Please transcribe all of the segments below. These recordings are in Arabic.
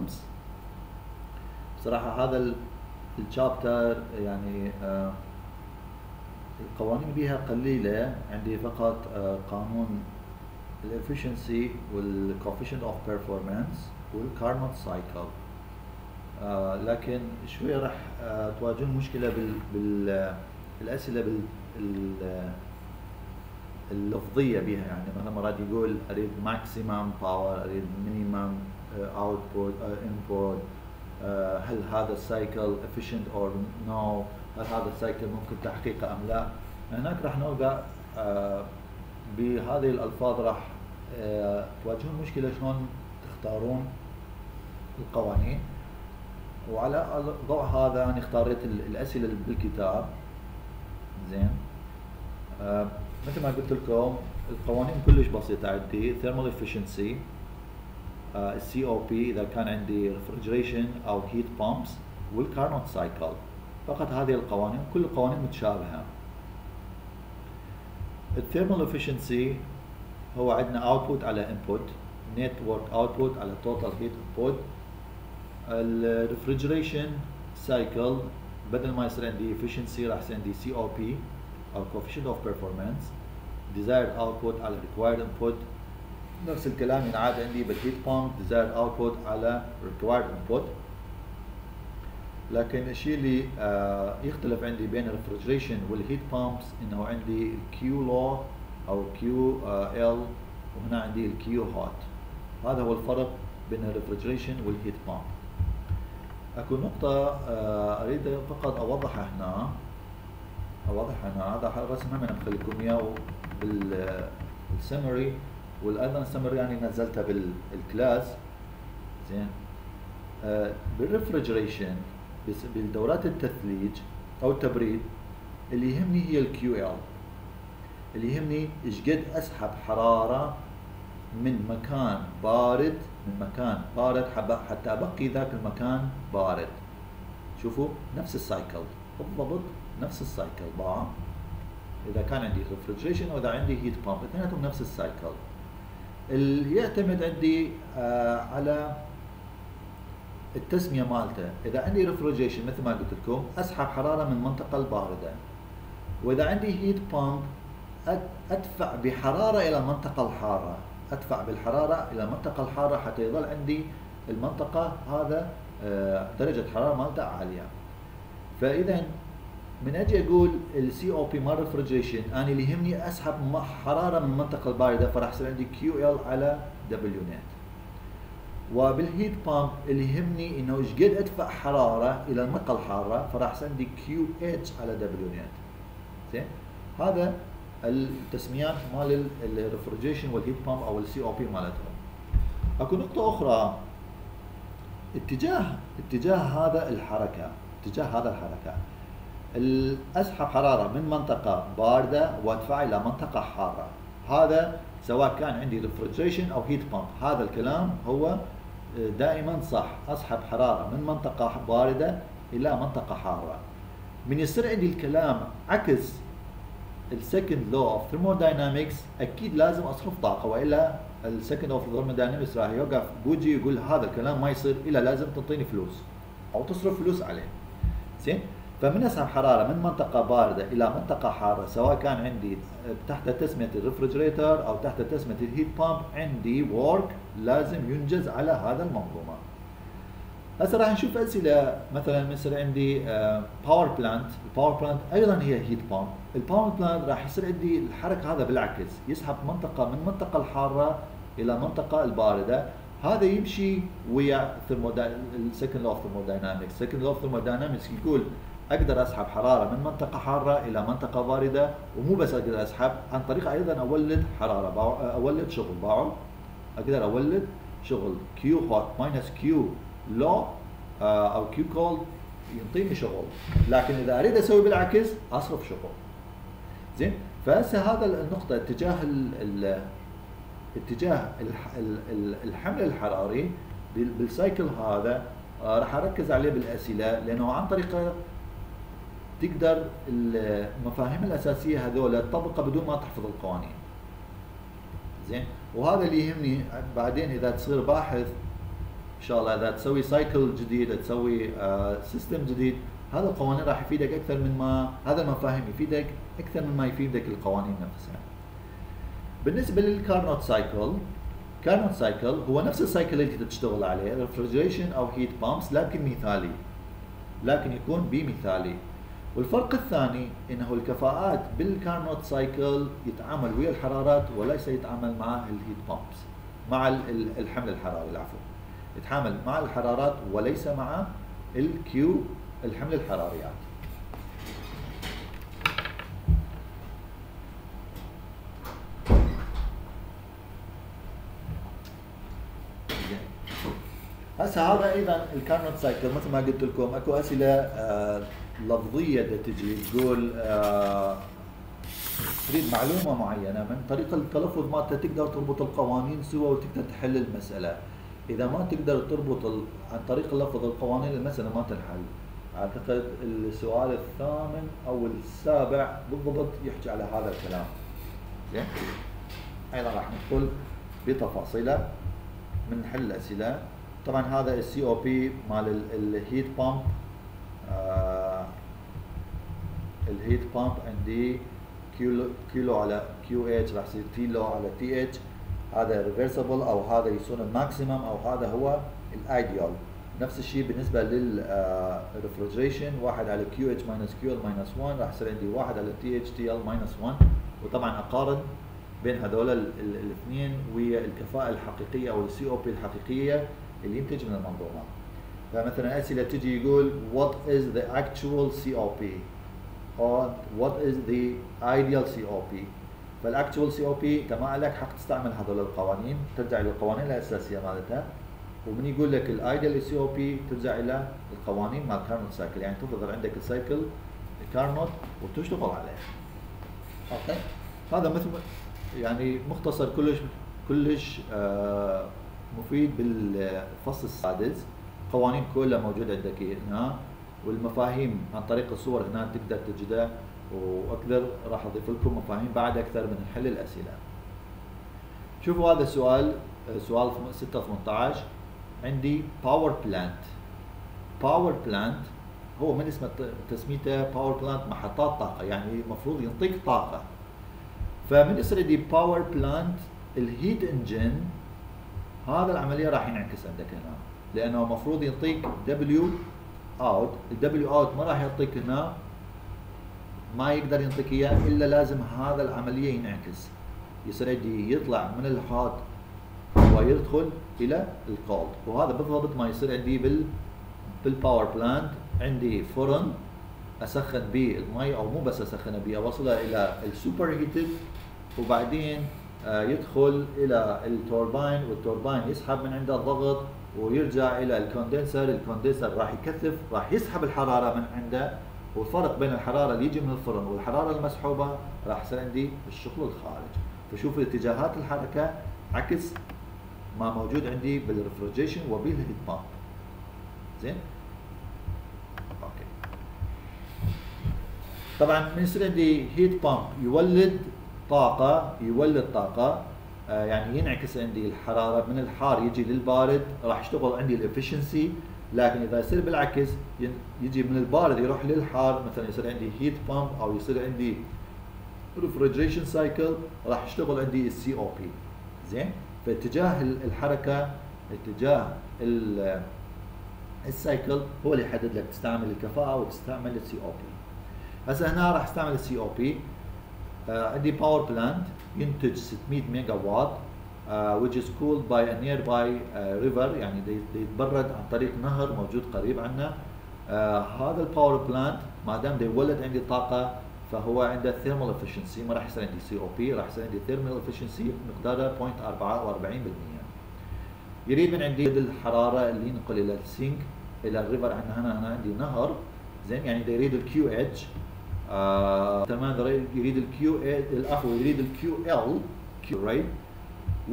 terms بصراحة هذا ال chapter يعني آه، القوانين بها قليلة. عندي فقط آه، قانون ال efficiency وال coefficient of performance وال Carnot cycle لكن شوي راح آه، تواجهون مشكلة بال بالاسئلة بال اللفظية بها يعني مثلا مرات يقول أريد maximum power أريد minimum output input هل هذا ال cycle efficient or no هل هذا ال cycle ممكن تحقيقه أم لا. هناك راح آه، بهذه الألفاظ راح تواجهون مشكلة شلون تختارون القوانين. وعلى ضوء هذا أنا اختاريت الأسئلة بالكتاب. زين. مثل ما قلت لكم القوانين كلش بسيطة عندي. thermal efficiency. ال COP إذا كان عندي refrigeration أو heat pumps وال Carnot cycle فقط هذه القوانين كل القوانين متشابهة. ال thermal efficiency هو عندنا output على input net work output على total heat input ال refrigeration cycle بدل ما يصير عندي efficiency راح يصير عندي COP أو coefficient of performance. desired output على required input. نفس الكلام ينعاد عندي بال heat pump desired output على required input. لكن الشيء اللي آه يختلف عندي بين ال refrigeration وال heat pumps إنه عندي ال Q low أو QL وهنا عندي ال Q hot هذا هو الفرق بين ال refrigeration وال heat pump أكو نقطة آه أريد فقط أوضحها هنا. أوضحها هنا. هذا رسم هم مخليكم اياه بالسمري والايضا السمري يعني نزلتها بال class. زين. آه بال refrigeration بالدورات التثليج أو التبريد اللي يهمني هي ال QL. اللي يهمني إيش قد أسحب حرارة من مكان بارد من مكان بارد حتى أبقي ذاك المكان بارد. شوفوا نفس ال cycle بالضبط نفس ال cycle ضاع إذا كان عندي refrigeration أو إذا عندي heat pump اثنيناتهم نفس ال cycle يعتمد عندي آه على التسمية مالته. إذا عندي refrigeration مثل ما قلت لكم أسحب حرارة من المنطقة الباردة. وإذا عندي heat pump أدفع بحرارة إلى المنطقة الحارة. أدفع بالحرارة إلى المنطقة الحارة حتى يظل عندي المنطقة هذا آه، درجة حرارة مالته عالية. فإذا من أجي أقول ال COP مال refrigeration أنا اللي يهمني أسحب حرارة من المنطقة البارده فراح يصير عندي QL على W net وبال heat pump اللي يهمني إنه إيش قد أدفع حرارة إلى المنطقة الحاره فراح يصير عندي QH على W net زين؟ هذا التسميات مال ال refrigeration وال heat pump أو ال COP مالتهم. أكو نقطة أخرى. اتجاه اتجاه هذا الحركة اتجاه هذا الحركة. اسحب حرارة من منطقة باردة وادفعها إلى منطقة حارة. هذا سواء كان عندي refrigeration أو heat pump هذا الكلام هو آه، دائما صح. أسحب حرارة من منطقة باردة إلى منطقة حارة. من يصير عندي الكلام عكس ال second law of thermodynamics أكيد لازم أصرف طاقة. وإلا ال second of thermodynamics راح يوقف. بوجهي يقول هذا الكلام ما يصير إلا لازم تعطيني فلوس أو تصرف فلوس عليه. زين؟ فمن اسحب حرارة من منطقة باردة إلى منطقة حارة سواء كان عندي تحت تسمية ال refrigerator أو تحت تسمية ال heat pump عندي work لازم ينجز على هذا المنظومة. هسه راح نشوف أسئلة مثلا مثل عندي power plant ال power plant أيضا هي heat pump ال power plant راح يصير عندي الحركة هذا بالعكس يسحب منطقة من المنطقة الحارة إلى المنطقة الباردة. هذا يمشي ويا ال second law of thermodynamics ال second law of يقول أقدر أسحب حرارة من منطقة حارة إلى منطقة باردة ومو بس أقدر أسحب عن طريق أيضا أولد حرارة أولد شغل باعوا أقدر أولد شغل Q hot minus Q low أو Q cold يعطيني شغل. لكن إذا أريد أسوي بالعكس أصرف شغل. زين؟ فهسه هذا النقطة اتجاه ال اتجاه الحمل الحراري بالسايكل هذا آه، راح أركز عليه بالأسئلة لأنه عن طريقه تقدر المفاهيم الأساسية هذول تطبقها بدون ما تحفظ القوانين. زين؟ وهذا اللي يهمني بعدين إذا تصير باحث إن شاء الله إذا تسوي cycle جديد تسوي system آه، جديد هذا القوانين راح يفيدك أكثر من ما هذا المفاهيم يفيدك أكثر من ما يفيدك القوانين نفسها. بالنسبة لل Carnot cycle Carnot cycle هو نفس ال cycle اللي تشتغل عليه refrigeration أو heat pumps لكن مثالي لكن يكون بمثالي. والفرق الثاني إنه الكفاءات بال Carnot cycle يتعامل ويا الحرارات وليس يتعامل مع ال heat pumps مع الحمل الحراري العفو. يتعامل مع الحرارات وليس مع ال Q الحمل الحراريات. هسه هذا أيضا ال Carnot cycle. مثل ما قلت لكم أكو أسئلة آه لفظية تجي تقول آه تريد معلومة معينة. من طريقه التلفظ مالتها تقدر تربط القوانين سوا وتقدر تحل المسألة. إذا ما تقدر تربط عن طريق اللفظ القوانين المسألة ما تنحل. أعتقد السؤال الثامن أو السابع بالضبط يحكي على هذا الكلام. زين؟ أيضا راح ندخل بتفاصيله من نحل الأسئلة. طبعا هذا ال COP مال ال heat pump آه الهيت بامب عندي كيلو كيلو على كيو إتش راح يصير كيلو على تي إتش. هذا ريفرسبل أو هذا يصير الماكسيمم أو هذا هو الايديال نفس الشيء بالنسبة للريفرجريشن آه، واحد على كيو إتش ماينس كيو إل ماينس 1 راح يصير عندي واحد على تي إتش تي إل ماينس 1 وطبعا أقارن بين هذول الاثنين ويا الكفاءة الحقيقية أو السي أو بي الحقيقية اللي ينتج من المنظومة. فمثلا أسئلة تجي يقول what is the actual COP or what is the ideal COP فال actual COP انت ما لك حق تستعمل هذول القوانين ترجع للقوانين الأساسية مالتها. ومن يقول لك ال ideal COP ترجع إلى القوانين مال كارنوت cycle يعني تفضل عندك ال cycle كارنوت وتشتغل عليه. okay؟ هذا مثل يعني مختصر كلش كلش آه مفيد بالفصل السادس. قوانين كلها موجودة عندك هنا. والمفاهيم عن طريق الصور هنا تقدر تجدها واقدر راح أضيف لكم مفاهيم بعد أكثر من حل الأسئلة. شوفوا هذا السؤال سؤال 6 18 عندي power plant power plant هو من اسمه تسميته power plant محطات طاقة يعني المفروض ينطيك طاقة. فمن يصير عندي power plant ال heat engine هذا العملية راح ينعكس عندك هنا لأنه المفروض يعطيك دبليو اوت الدبليو اوت ما راح يعطيك هنا. ما يقدر يعطيك إياه إلا لازم هذا العملية ينعكس. يصير عندي يطلع من ال hot ويدخل إلى ال cold وهذا بالضبط ما يصير عندي بال بال power plant عندي فرن أسخن به المي أو مو بس اسخنه به أوصله إلى ال superheated وبعدين آه، يدخل إلى ال turbine وال turbine يسحب من عنده الضغط. ويرجع إلى ال condenser ال condenser راح يكثف راح يسحب الحرارة من عنده والفرق بين الحرارة اللي يجي من الفرن والحرارة المسحوبة راح يصير عندي الشغل الخارج. فشوف اتجاهات الحركة عكس ما موجود عندي بال refrigeration وبال heat pump زين؟ okay. طبعا من يصير عندي heat pump يولد طاقة يولد طاقة. يعني ينعكس عندي الحرارة من الحار يجي للبارد راح يشتغل عندي ال efficiency لكن إذا يصير بالعكس يجي من البارد يروح للحار مثلا يصير عندي heat pump أو يصير عندي refrigeration cycle راح يشتغل عندي ال COP زين؟ فاتجاه الحركة اتجاه ال cycle هو اللي يحدد لك تستعمل الكفاءة وتستعمل ال COP هسه هنا راح أستعمل ال COP uh, عندي power plant ينتج 600 megawatt uh, which is cooled by a nearby uh, river. يعني يتبرد عن طريق نهر موجود قريب عنا. Uh, هذا ال power plant ما دام يولد عندي طاقة فهو عنده thermal efficiency ما راح يصير عندي COP راح يصير عندي thermal efficiency مقدارها 0.44% يريد من عندي الحرارة اللي ينقل إلى ال sink إلى ال river عندنا هنا هنا عندي نهر. زين يعني يريد ال QH تمام يريد ال Q العفو يريد ال QL right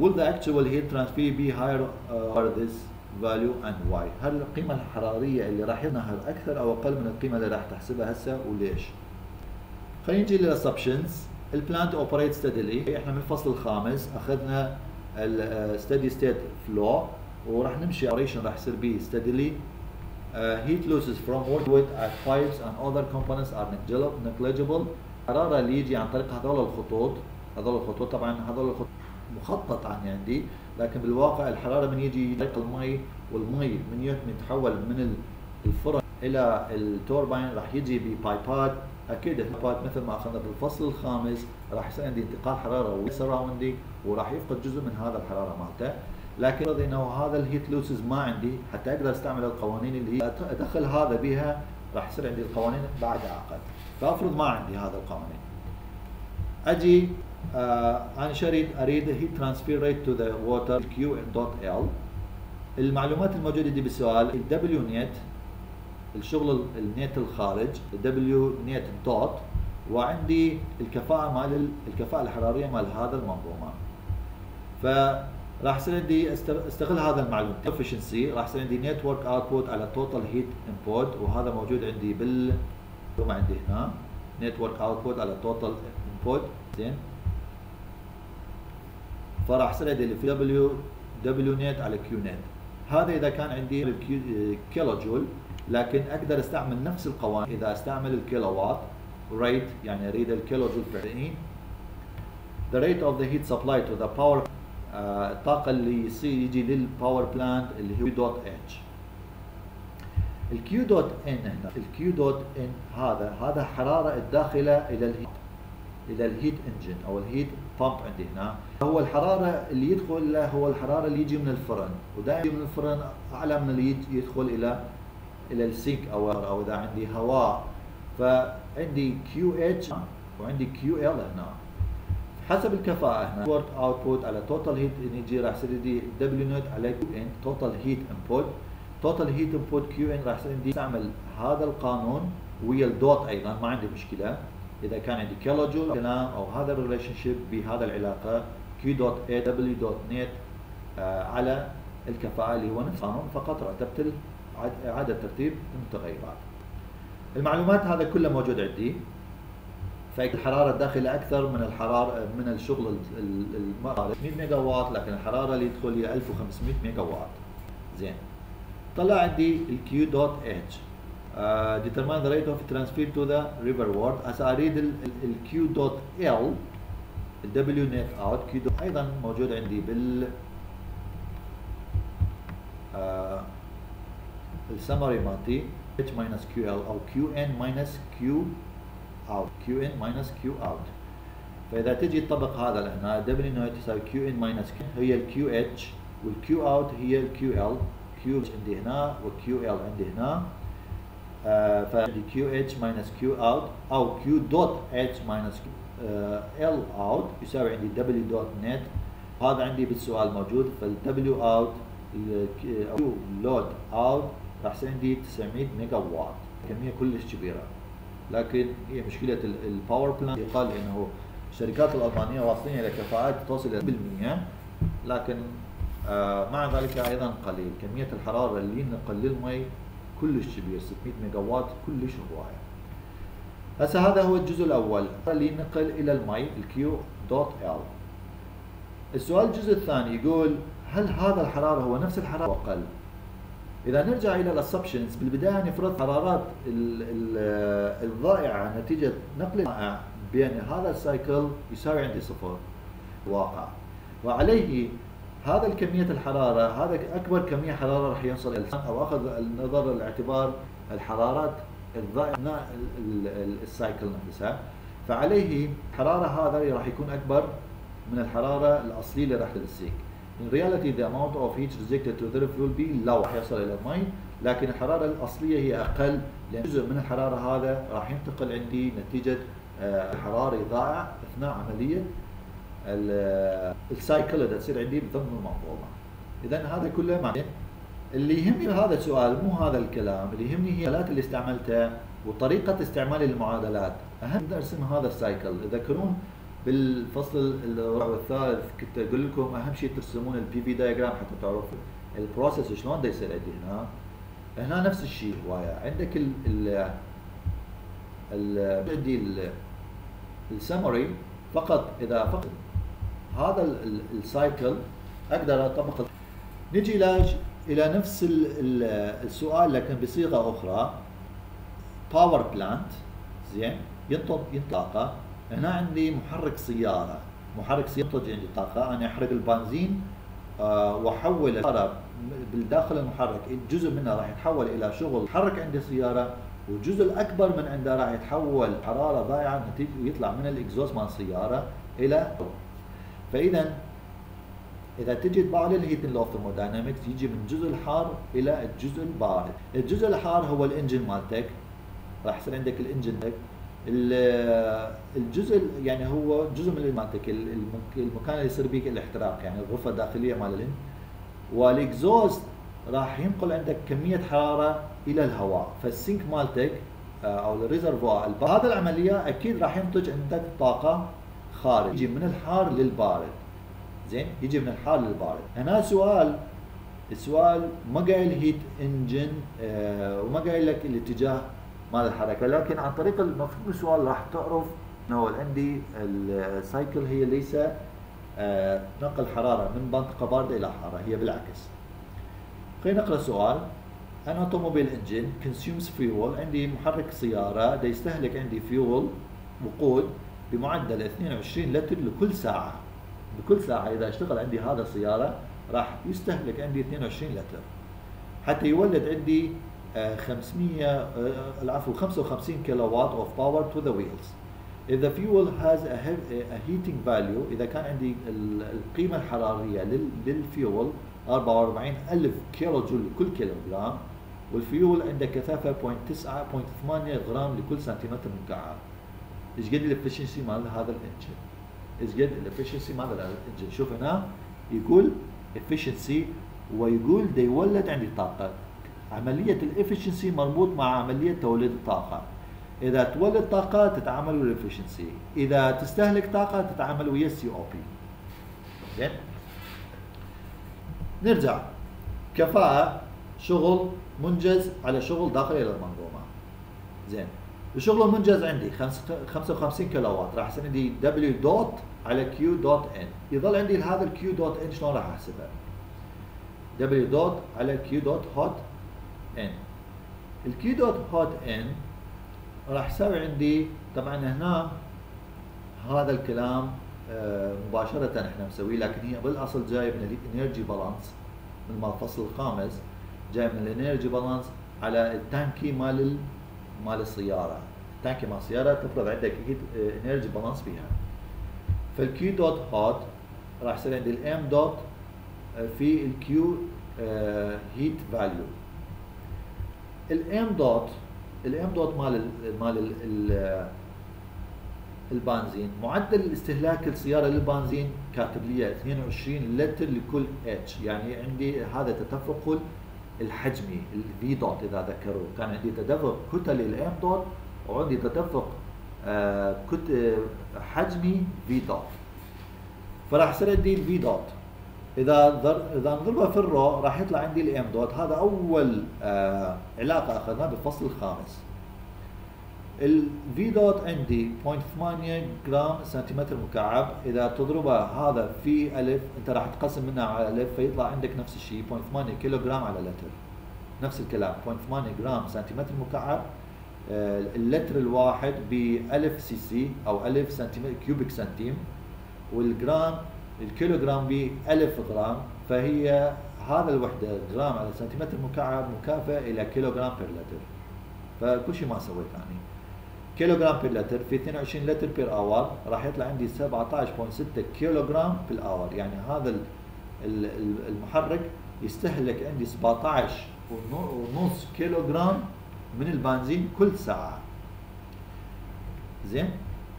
will the actual heat transfer be higher uh, than this value and why? هل القيمة الحرارية اللي راح ينهر أكثر أو أقل من القيمة اللي راح تحسبها هسه وليش؟ خلينا نجي لل assumptions ال plant operate steadily إحنا من الفصل الخامس أخذنا ال steady state flow وراح نمشي operation راح يصير به steadily. Uh, heat losses from the pipes and other components are negligible. الحرارة اللي يجي عن طريق هذول الخطوط هذول الخطوط طبعا هذول الخطوط مخطط عني عندي لكن بالواقع الحرارة من يجي طريق المي والمي من يتحول من الفرن إلى التوربين راح يجي ب pipe ات أكيد ال pipe ات مثل ما أخذنا بالفصل الخامس راح يصير عندي انتقال حرارة وراح يفقد جزء من هذا الحرارة مالته. لكن إنه هذا ال heat losses ما عندي حتى أقدر أستعمل القوانين اللي هي أدخل هذا بها راح يصير عندي القوانين بعد اعقد فأفرض ما عندي هذا القوانين. أجي آه أنا شريد أريد heat transfer rate to the water Q dot ال المعلومات الموجودة دي بالسؤال ال W net الشغل النت الخارج W net dot وعندي الكفاءة مال الكفاءة الحرارية مال هذا المنظومة. فراح يصير عندي استغل هذا المعلومة efficiency. راح يصير عندي net work output على total heat input وهذا موجود عندي بال عندي هنا. net work output على total input. زين. فراح يصير عندي دبليو دبليو نت على Q net هذا إذا كان عندي كيلو جول لكن أقدر أستعمل نفس القوانين. إذا أستعمل الكيلو وات rate يعني أريد الكيلو جول فعليا the rate of the heat supply to the power uh, الطاقة اللي يصير يجي لل power plant اللي هو dot H ال Q dot in هنا ال Q dot in هذا هذا حرارة الداخلة إلى ال heat إلى ال heat engine أو ال heat pump عندي هنا. هو الحرارة اللي يدخل له هو الحرارة اللي يجي من الفرن. ودائما من الفرن أعلى من اللي يدخل إلى إلى ال sink أو أو إذا عندي هواء. فعندي QH وعندي QL هنا. حسب الكفاءة هنا. work output على total heat energy راح يصير عندي W net على total heat input total heat input Q in راح يصير عندي استعمل هذا القانون ويا ال dot أيضا. ما عندي مشكلة. إذا كان عندي كيلو جول أو هذا ال relationship بهذا العلاقة Q dot H W dot net على الكفاءة اللي هو نفس القانون فقط. رتبت إعادة ترتيب المتغيرات. المعلومات هذا كله موجود عندي. فالحراره الداخلة أكثر من الحرارة من الشغل الخارج 100 ميجا وات لكن الحرارة اللي يدخل هي 1500 ميجا وات زين. طلع عندي ال Q dot H determine the rate of transfer to the river water أريد ال Q dot L ال W net out Q أيضا موجود عندي بال uh, السمري مالتي. H minus QL أو Q in minus Q out. Q in minus Q out. فإذا تجي تطبق هذا لهنا W net تساوي Q in minus Q هي ال QH وال Q out هي ال QL QH عندي هنا و QL عندي هنا. آه QH minus Q out أو Q dot H minus آه L out يساوي عندي W dot net. هذا عندي بالسؤال موجود فال W out Q L out راح يصير عندي 900 ميجا وات. كمية كلش كبيرة. لكن هي مشكلة ال power plant يقال إنه الشركات الألمانية واصلين إلى كفاءات توصل إلى 100% لكن آه مع ذلك أيضا قليل. كمية الحرارة اللي نقل للمي كلش كبير 600 ميجا وات كلش هوايه هسه هذا هو الجزء الأول اللي نقل إلى المي ال Q dot L السؤال الجزء الثاني يقول هل هذا الحرارة هو نفس الحرارة؟ واقل إذا نرجع إلى ال assumptions بالبداية نفرض حرارات الضائعة نتيجة نقل بين هذا ال cycle يساوي عندي صفر واقع. وعليه هذا الكمية الحرارة هذا أكبر كمية حرارة راح يوصل الإنسان أو أخذ النظر الاعتبار الحرارات الضائعة أثناء السايكل نفسها. فعليه الحرارة هذا راح يكون أكبر من الحرارة الأصلية اللي راح للسيك in reality the amount of heat rejected to the roof will be low راح يصل إلى المي لكن الحرارة الأصلية هي أقل لأن جزء من الحرارة هذا راح ينتقل عندي نتيجة حراري ضائع أثناء عملية ال cycle اللي تصير عندي بضمن المنظومة. اذا هذا كله معنى اللي يهمني هذا السؤال مو هذا الكلام اللي يهمني هي الالات اللي استعملتها وطريقة استعمالي للمعادلات أهم ارسم هذا ال cycle تذكرون بالفصل الرابع والثالث كنت أقول لكم أهم شيء ترسمون ال PV diagram حتى تعرفوا ال process شلون دا يصير عندي هنا هنا نفس الشيء هواية. عندك ال ال ال عندي السمري فقط إذا فقط هذا ال cycle أقدر اطبق نجي إلى إلى نفس السؤال لكن بصيغة أخرى. power plant زين ينتج طاقه هنا عندي محرك سيارة. محرك سيارة ينتج عندي طاقة. أنا أحرق البنزين آه، وأحول الحراره بالداخل المحرك. جزء منها راح يتحول إلى شغل. حرك عندي سيارة والجزء الأكبر من عنده راح يتحول حرارة ضايعة نتيجة ويطلع من ال exhaust مال السياره إلى فاذا إذا تجي تتبع ال second law thermodynamics يجي من الجزء الحار إلى الجزء البارد. الجزء الحار هو ال engine مالتك. راح يصير عندك ال engine الجزء يعني هو جزء من مالتك المكان اللي يصير بيك الاحتراق يعني الغرفة الداخلية مال ال engine وال exhaust راح ينقل عندك كمية حرارة إلى الهواء فال sink مالتك آه، أو ال reservoir هذا العملية أكيد راح ينتج عندك طاقة خارج. يجي من الحار للبارد. زين؟ يجي من الحار للبارد. هنا سؤال السؤال ما قايل heat engine آه وما قايل لك الاتجاه مال الحركة. لكن عن طريق المفهوم السؤال راح تعرف انه عندي ال cycle هي ليس آه نقل حرارة من منطقه بارده إلى حارة هي بالعكس. خلينا نقرأ السؤال an automobile engine consumes fuel. عندي محرك سيارة. يستهلك عندي فيول وقود بمعدل 22 لتر لكل ساعة. بكل ساعة إذا اشتغل عندي هذا السيارة راح يستهلك عندي 22 لتر. حتى يولد عندي 500 آه، العفو 55 كيلو وات of power to the wheels if the fuel has a, a heating value إذا كان عندي القيمة الحرارية للفيول 44000 كيلو جول لكل كيلو جرام والفيول عنده كثافه 0.9 0.8 غرام لكل سنتيمتر مكعب إيش قد ال efficiency مال هذا ال engine إيش قد ال efficiency مال هذا ال engine شوف هنا يقول efficiency ويقول ده يولد عندي طاقة. عملية ال efficiency مربوط مع عملية توليد الطاقة. إذا تولد طاقة تتعامل ال efficiency إذا تستهلك طاقة تتعامل ويا ال COP زين؟ نرجع. كفاءة شغل منجز على شغل داخل للمنظومه زين. الشغل المنجز عندي 55 كيلو وات راح يصير عندي W dot على Q dot in يظل عندي هذا ال Q dot in شلون راح احسبها W dot على Q dot hot in ال Q dot hot in راح يساوي عندي طبعا هنا هذا الكلام آه، مباشرة إحنا مسويه لكن هي بالأصل جاي من ال energy balance من الفصل الخامس جاي من ال energy balance على التانكي مال مال السيارة. التانكي مال السيارة تفرض عندك energy balance فيها. فال Q dot hot راح يصير عندي ال m dot آه، في ال Q heat value ال m dot ال m dot مال ال مال ال البنزين. معدل استهلاك السياره للبنزين كاتب لي 22 لتر لكل اتش يعني عندي هذا تدفق الحجمي ال V dot إذا ذكروا. كان عندي تدفق كتلي ال m dot وعندي تدفق آه كت حجمي V dot فراح يصير عندي ال V dot إذا إذا نضربها في ال rho راح يطلع عندي ال m dot هذا أول آه علاقة أخذناها بالفصل الخامس. ال V dot عندي 0.8 جرام سنتيمتر مكعب. إذا تضربها هذا في ألف أنت راح تقسم منها على ألف فيطلع عندك نفس الشيء 0.8 كيلو جرام على لتر. نفس الكلام 0.8 جرام سنتيمتر مكعب. آه، اللتر الواحد ب 1000 سي سي أو 1000 سنتيمتر cubic سنتيم. والجرام الكيلو جرام ب 1000 جرام فهي هذا الوحدة جرام على سنتيمتر مكعب مكافئ إلى كيلو جرام per لتر. فكل شيء ما سويت يعني. كيلو جرام per لتر في 22 لتر per hour راح يطلع عندي 17.6 كيلو جرام per hour يعني هذا المحرك يستهلك عندي 17 ونص كيلو جرام من البنزين كل ساعة. زين؟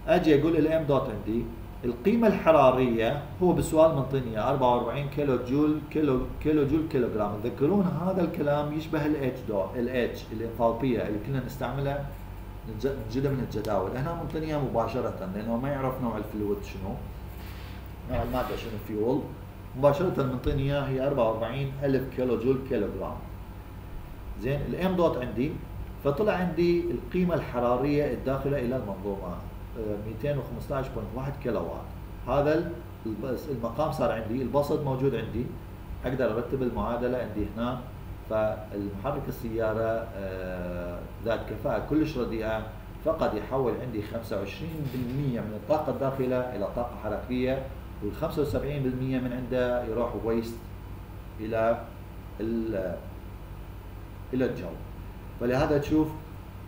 أجي أقول ال m dot عندي القيمة الحرارية هو بالسؤال منطيني 44 كيلو جول كيلو كيلو جول كيلو جرام تذكرون هذا الكلام يشبه الاتش دو الاتش الانثالبية اللي كنا نستعملها نجدها من الجداول. هنا منطينيها مباشرة لأنه ما يعرف نوع ال fluid شنو نوع المادة شنو فيول مباشرة منطيني اياها هي 44 ألف كيلو جول كيلو جرام زين ال m dot عندي فطلع عندي القيمة الحرارية الداخلة إلى المنظومة. 215.1 كيلو وات هذا المقام صار عندي البسط موجود عندي. أقدر أرتب المعادلة عندي هنا. فالمحرك السيارة آه، ذات كفاءة كلش رديئة. فقط يحول عندي 25% من الطاقة الداخلة إلى طاقة حركية وال 75% من عنده يروح waste إلى إلى الجو. فلهذا تشوف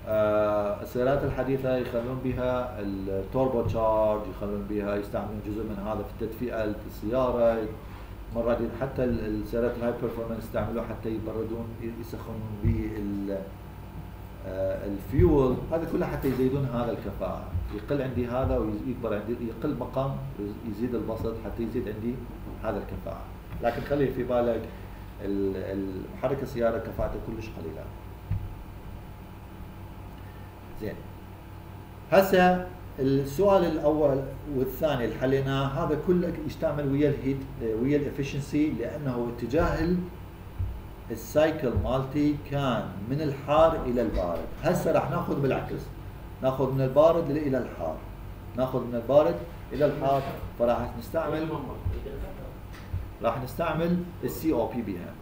السيارات الحديثة يخلون بها ال turbo charge يخلون بها يستعملون جزء من هذا في تدفئة السيارة. مرات حتى السيارات ال high performance يستعملوه حتى يبردون يسخنون به آه، الفيول. هذا كله حتى يزيدون هذا الكفاءة. يقل عندي هذا ويكبر عندي يقل مقام يزيد البسط حتى يزيد عندي هذا الكفاءة. لكن خلي في بالك المحرك السيارة كفاءته كلش قليلة. زين. هسه السؤال الأول والثاني اللي حليناه هذا كله يشتمل ويا ال heat ويا ال efficiency لأنه اتجاه ال cycle مالتي كان من الحار إلى البارد. هسه راح ناخذ بالعكس. ناخذ من البارد إلى الحار. ناخذ من البارد إلى الحار فراح نستعمل راح نستعمل ال COP بها.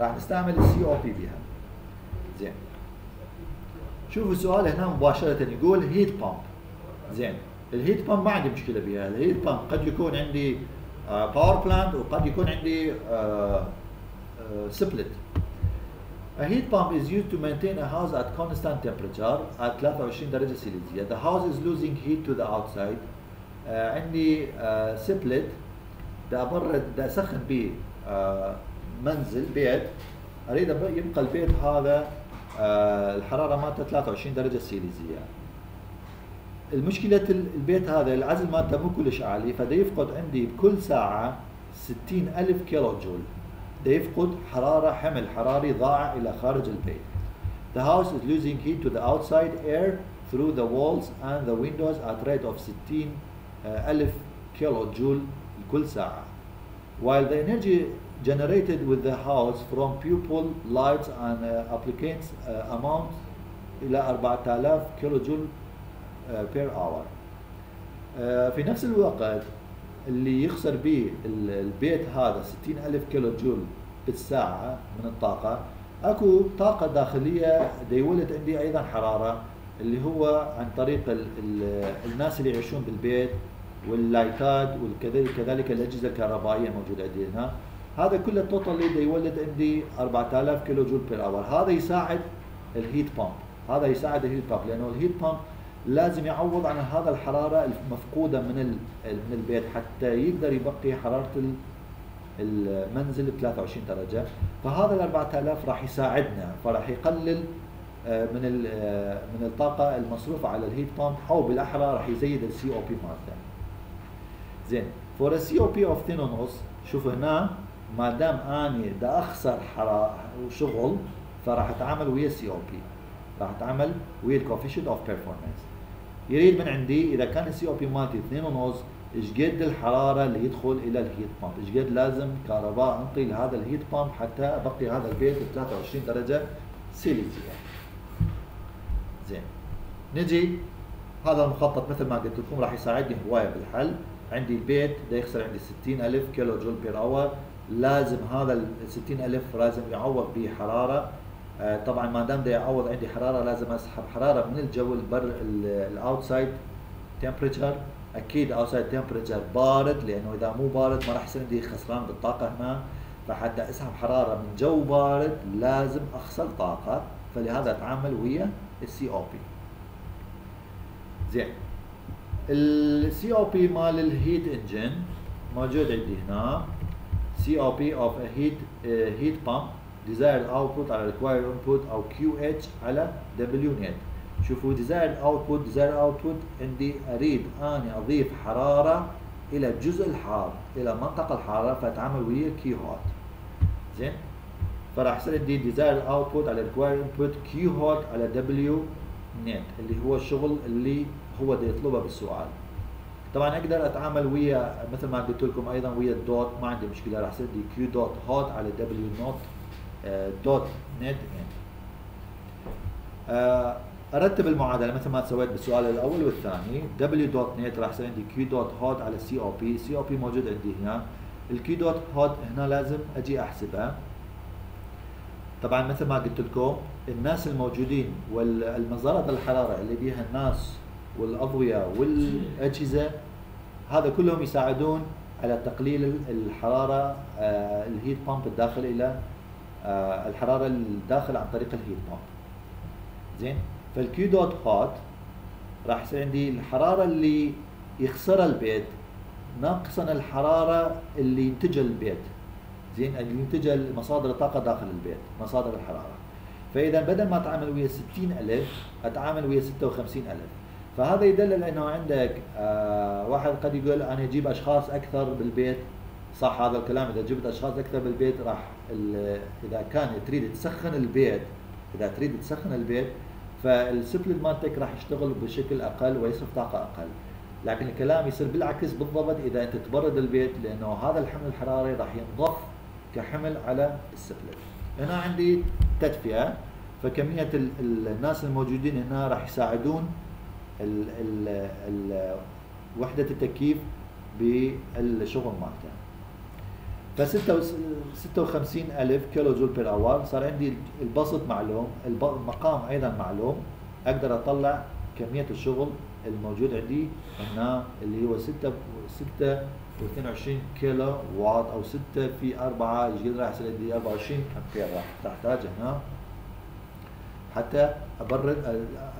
راح نستعمل ال COP بها. زين. شوفوا السؤال هنا مباشرة يقول heat pump زين. ال heat pump ما عندي مشكلة بها ال heat pump قد يكون عندي power uh, plant وقد يكون عندي split uh, uh, A heat pump is used to maintain a house at constant temperature at 23 درجة سيليزية. The house is losing heat to the outside. Uh, عندي split uh, دا أبرد دا اسخن به uh, منزل بيت. أريد يبقى البيت هذا آه، الحرارة مالته 23 درجة سيليزية. المشكلة البيت هذا العزل مالته مو كلش عالي فدا يفقد عندي بكل ساعة 60 ألف كيلو جول دا يفقد حرارة حمل حراري ضائع إلى خارج البيت. The house is losing heat to the outside air through the walls and the windows at rate of 60 ألف كيلو جول كل ساعة. While the energy generated with the house from pupil lights and uh, applicants uh, amount إلى 4000 كيلو جول per hour في نفس الوقت اللي يخسر به البيت هذا 60000 كيلو جول بالساعة من الطاقة أكو طاقة داخلية يولد عندي أيضا حرارة اللي هو عن طريق ال ال الناس اللي يعيشون بالبيت واللايتات وكذلك الأجهزة الكهربائية موجودة عندي هنا هذا كله ال total اللي يولد عندي 4000 كيلو جول per hour هذا يساعد ال heat pump هذا يساعد ال heat pump لأنه ال heat pump لازم يعوض عن هذا الحرارة المفقودة من من البيت حتى يقدر يبقي حرارة المنزل ب 23 درجة. فهذا ال 4000 راح يساعدنا. فراح يقلل آه، من آه، من الطاقة المصروفة على ال heat pump أو بالأحرى راح يزيد ال COP مالته. زين for ال COP of 2 ونص شوف هنا ما دام آني بدي أخسر شغل فراح أتعامل ويا ال COP راح أتعامل ويا ال coefficient of performance يريد من عندي إذا كان ال COP مالتي 2 ونص إيش قد الحرارة اللي يدخل إلى ال heat pump إيش قد لازم كهرباء أنطي لهذا ال heat pump حتى أبقي هذا البيت ب 23 درجة سيليزيه زين. نجي هذا المخطط مثل ما قلت لكم راح يساعدني هواية بالحل. عندي البيت ده يخسر عندي 60000 كيلو جول per hour لازم هذا ال 60000 لازم يعوض به حرارة. آه، طبعا ما دام ده يعوض عندي حرارة لازم أسحب حرارة من الجو البر ال outside temperature أكيد outside temperature بارد لأنه إذا مو بارد ما راح يصير عندي خسران بالطاقة هنا. فحتى أسحب حرارة من جو بارد لازم أخسر طاقة. فلهذا أتعامل ويا ال COP زين. ال COP مال ال heat engine موجود عندي هنا. COP of a heat uh, heat pump desired output على required input أو QH على W net. شوفوا desired output desired output عندي أريد أني أضيف حرارة إلى الجزء الحار إلى منطقة الحارة فأتعامل ويا Q hot زين؟ فراح يصير عندي desired output على required input Q hot على W net اللي هو الشغل اللي هو يطلبه بالسؤال. طبعا أقدر أتعامل ويا مثل ما قلت لكم أيضا ويا ال dot ما عندي مشكلة راح يصير لي Q dot hot على W not dot net ان أرتب المعادلة مثل ما سويت بالسؤال الأول والثاني. W dot net راح يصير عندي كيو دوت هوت على سي أو بي سي أو بي موجود عندي هنا. ال Q dot hot هنا لازم أجي احسبها طبعا مثل ما قلت لكم الناس الموجودين والمزارات الحرارة اللي بيها الناس والأضوية والأجهزة هذا كلهم يساعدون على تقليل الحرارة آه، ال heat pump الداخل إلى آه، الحرارة الداخل عن طريق ال heat pump زين؟ فال Q dot hot راح يصير عندي الحرارة اللي يخسرها البيت ناقصا الحرارة اللي ينتجها البيت. زين؟ اللي ينتجها مصادر الطاقة داخل البيت مصادر الحرارة. فإذا بدل ما أتعامل ويا 60000 أتعامل ويا 56000 فهذا يدلل إنه عندك آه واحد قد يقول أنا أجيب أشخاص أكثر بالبيت. صح هذا الكلام إذا جبت أشخاص أكثر بالبيت راح إذا كان تريد تسخن البيت إذا تريد تسخن البيت فالسبلت مالتك راح يشتغل بشكل أقل ويصرف طاقة أقل. لكن الكلام يصير بالعكس بالضبط إذا أنت تبرد البيت لأنه هذا الحمل الحراري راح ينضف كحمل على ال split هنا عندي تدفئة فكمية الناس الموجودين هنا راح يساعدون ال ال وحدة التكييف بالشغل مالته ف 56 ألف كيلو جول per hour صار عندي البسط معلوم المقام أيضا معلوم. أقدر أطلع كمية الشغل الموجود عندي هنا اللي هو 6 6 و22 كيلو واط أو 6 في 4 إيش راح يصير عندي؟ 24 أمبير راح تحتاج هنا. حتى أبرد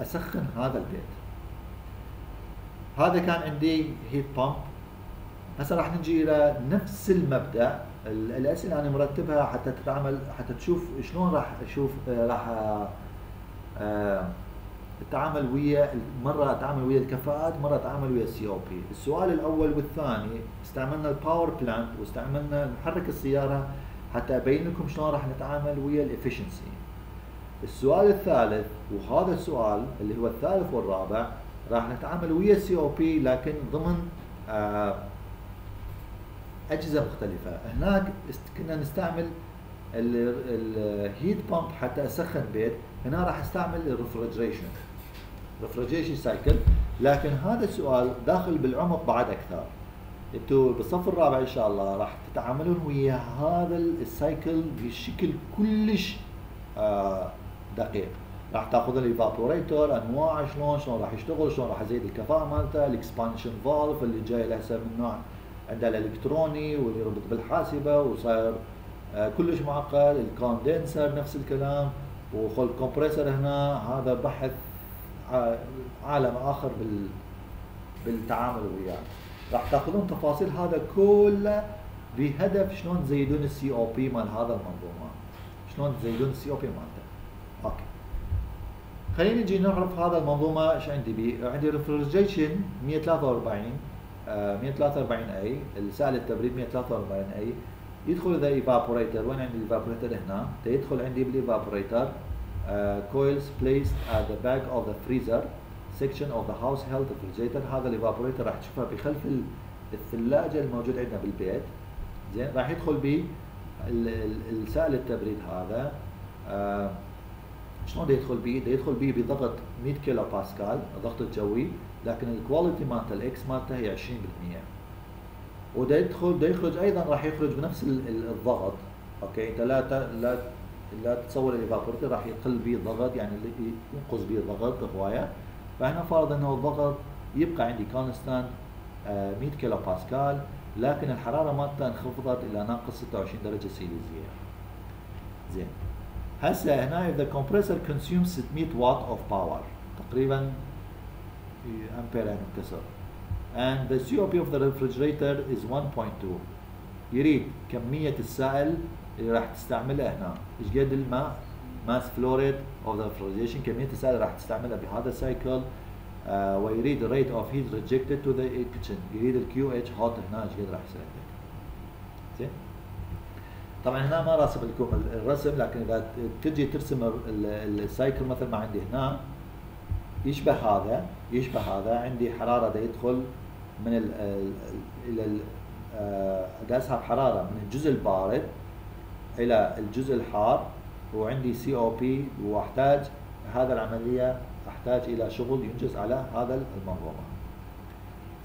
أسخن هذا البيت. هذا كان عندي هيت بامب هسه راح نجي إلى نفس المبدأ. الأسئلة أنا مرتبها حتى تتعامل حتى تشوف شلون راح أشوف آه، راح اتعامل آه، ويا مرة أتعامل ويا الكفاءات مرة أتعامل ويا ال COP السؤال الأول والثاني استعملنا ال power plant واستعملنا محرك السيارة حتى أبين لكم شلون راح نتعامل ويا ال efficiency السؤال الثالث وهذا السؤال اللي هو الثالث والرابع راح نتعامل ويا ال COP لكن ضمن آه أجهزة مختلفة. هناك كنا نستعمل ال heat pump حتى أسخن بيت. هنا راح أستعمل ال refrigeration refrigeration cycle لكن هذا السؤال داخل بالعمق بعد أكثر. أنتم بالصف الرابع إن شاء الله راح تتعاملون ويا هذا ال cycle بشكل كلش آه دقيق. راح تاخذ ال evaporator انواع شلون شلون راح يشتغل شلون راح يزيد الكفاءة مالته ال expansion valve اللي جاي هسه من نوع عنده الإلكتروني واللي يربط بالحاسبة وصاير آه، كلش معقد ال condenser نفس الكلام وخل compressor هنا هذا بحث عالم آخر بال بالتعامل وياه. راح تاخذون تفاصيل هذا كله بهدف شلون تزيدون ال COP مال هذا المنظومة. شلون تزيدون ال COP مالته. أوكي. خلينا نجي نعرف هذا المنظومه إيش عندي بي. عندي refrigeration 143 143 A السائل التبريد 143 A يدخل إذا evaporator وين عندي ال evaporator هنا. يدخل عندي بال evaporator coils placed at the back of the freezer section of the household refrigerator هذا ال evaporator راح تشوفها بخلف الثلاجة الموجود عندنا بالبيت. زين راح يدخل به السائل التبريد هذا. آه شلون بده يدخل به؟ بده يدخل به بضغط 100 كيلو باسكال الضغط الجوي لكن ال quality مالته ال X مالته هي 20% وده يدخل ده يخرج أيضا راح يخرج بنفس الضغط. أوكي؟ أنت لا لا لا تتصور ال evaporator راح يقل به الضغط يعني ينقص به الضغط هواية. فهنا فرض إنه الضغط يبقى عندي constant 100 كيلو باسكال لكن الحرارة مالته انخفضت إلى ناقص 26 درجة سيليزيه زين. هسه هنا اذا compressor consume 600 watt of power تقريبا أمبير يعني كسر and the COP of the refrigerator is 1.2 يريد كمية السائل اللي راح تستعملها هنا. إيش قد الماء؟ mass flow rate of the refrigeration كمية السائل اللي راح تستعملها بهذا ال cycle آه ويريد rate of heat rejected to the kitchen. يريد ال QH hot هنا إيش قد راح يصير طبعا هنا ما راسم لكم الرسم لكن إذا تجي ترسم ال cycle مثل ما عندي هنا يشبه هذا يشبه هذا عندي حرارة دا يدخل من ال إلى ال آه، دا أسحب حرارة من الجزء البارد إلى الجزء الحار وعندي COP وأحتاج هذا العملية أحتاج إلى شغل ينجز على هذا المنظومة.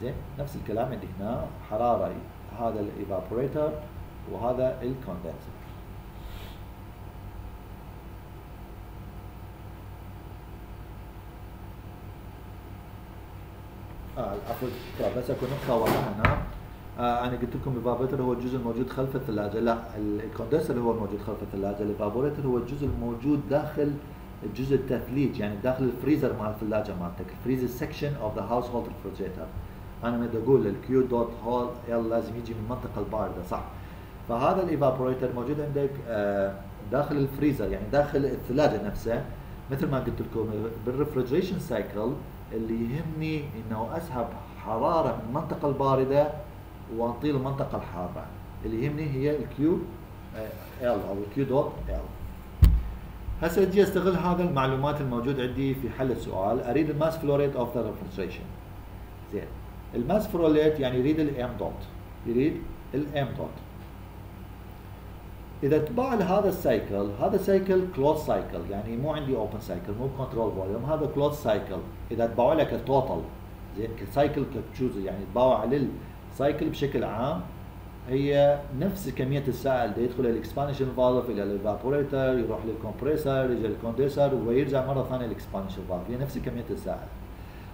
زين نفس الكلام عندي هنا حرارة هذا ال evaporator وهذا ال condenser آه عفوا بس اكو نقطة واضحه هنا. آه أنا قلت لكم ال evaporator هو الجزء الموجود خلف الثلاجة. لا ال condenser هو الموجود خلف الثلاجة. ال evaporator هو الجزء الموجود داخل الجزء التثليج يعني داخل الفريزر مال الثلاجة مالتك ال freezer section of the household refrigerator أنا بدي أقول ال Q dot low L لازم يجي من المنطقة الباردة صح. فهذا ال evaporator موجود عندك آه داخل الفريزر يعني داخل الثلاجة نفسها مثل ما قلت لكم بال refrigeration cycle اللي يهمني إنه أسحب حرارة من المنطقة الباردة وانطي المنطقة الحارة. اللي يهمني هي ال QL أو ال Q dot L هسه أجي أستغل هذا المعلومات الموجود عندي في حل السؤال. أريد ال mass flow rate of the refrigeration زين. ال mass flow rate يعني يريد ال m dot يريد ال m dot إذا تبع لهذا ال cycle هذا cycle close cycle يعني مو عندي open cycle مو control volume هذا close cycle إذا تبعوا لك ال total زين ك cycle كتشوز يعني تباوع لل cycle بشكل عام هي نفس كمية السائل اللي يدخل ال expansion valve إلى ال evaporator يروح لل compressor يجي لل condenser ويرجع مرة ثانية لل expansion valve هي نفس كمية السائل.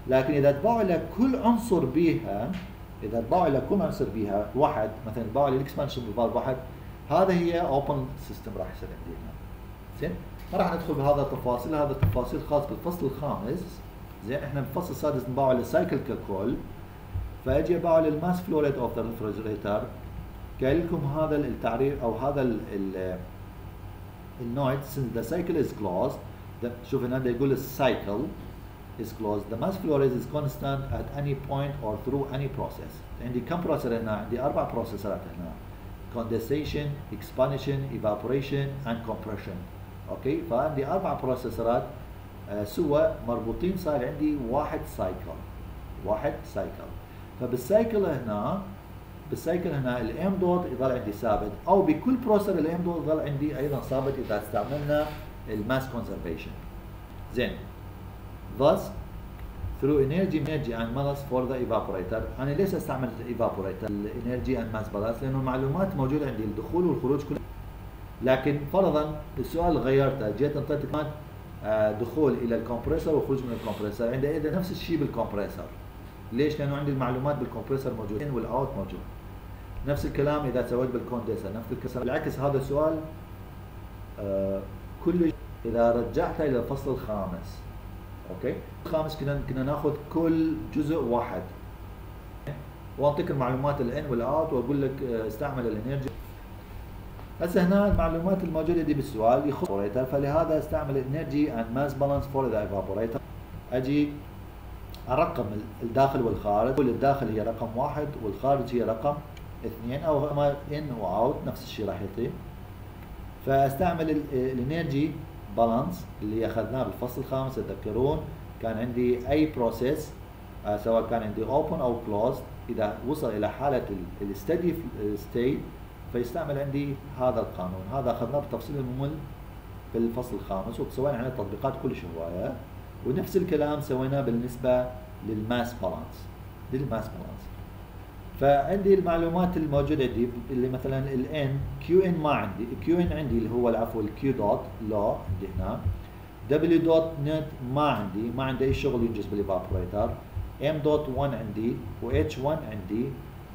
لكن إذا تباوع لك كل عنصر بيها إذا تباوع لك كل عنصر بيها واحد مثلا تباوع لل expansion valve واحد هذا هي open system راح يصير عندي هنا زين؟ ما راح ندخل بهذا التفاصيل. هذا التفاصيل خاص بالفصل الخامس. زين؟ إحنا بالفصل السادس نباوع لل cycle ككل فاجي اباوع لل mass flow rate of the refrigerator قايل لكم هذا التعريف أو هذا النوع since the cycle is closed. شوف هنا يقول ال cycle is closed. The mass flow rate is constant at any point or through any process. عندي كم process هنا؟ عندي أربع process ات هنا. Condensation expansion evaporation and compression. okay فعندي أربع process ات آه سوا مربوطين صار عندي واحد cycle واحد cycle فبال cycle هنا بال cycle هنا ال m dot يظل عندي ثابت. أو بكل process ال m dot يظل عندي أيضا ثابت إذا استعملنا ال mass conservation زين. Thus through energy energy and mass for the evaporator. أنا ليش أستعمل evaporator ال energy and mass balance لأنه المعلومات موجودة عندي الدخول والخروج كلها لكن فرضا السؤال غيرته جيت انطيتك دخول إلى ال compressor وخروج من ال compressor عندي أيضا نفس الشيء بال compressor ليش؟ لأنه عندي المعلومات بال compressor موجودين وال out موجود. نفس الكلام إذا سويت بال condenser نفس الكلام بالعكس هذا السؤال آه كل إذا رجعته إلى الفصل الخامس okay؟ الخامس كنا كنا ناخذ كل جزء واحد. وأعطيك المعلومات ال in وال out وأقول لك استعمل ال energy هسه هنا المعلومات الموجودة دي بالسؤال يخص فلهذا استعمل ال energy and mass balance for the evaporator أجي أرقم الداخل والخارج. الداخل هي رقم واحد والخارج هي رقم اثنين. أو in و out نفس الشيء راح يعطي فأستعمل ال energy balance اللي اخذناه بالفصل الخامس تذكرون كان عندي أي process آه سواء كان عندي open أو close إذا وصل إلى حالة ال steady state فيستعمل عندي هذا القانون. هذا أخذناه بتفصيل الممل بالفصل الخامس وسوينا عليه تطبيقات كلش هوايه ونفس الكلام سويناه بالنسبة لل mass balance لل mass balance فعندي المعلومات الموجودة عندي اللي مثلا ال in Q in ما عندي. Q in عندي اللي هو العفو ال Q dot low عندي هنا. W dot net ما عندي. ما عندي أي شغل ينجز بال evaporator m dot 1 عندي و H 1 عندي.